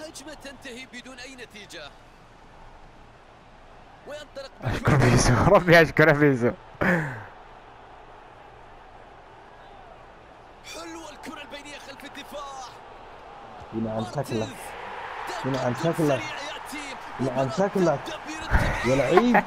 هجمة تنتهي بدون أي نتيجة. وينطلق أشكر بيسو ربي أشكر بيسو حلوة الكرة البينية خلف الدفاع. يلعن شكله مارتيز. يلعن دقة شكله. يلعن شكله يا لعيب.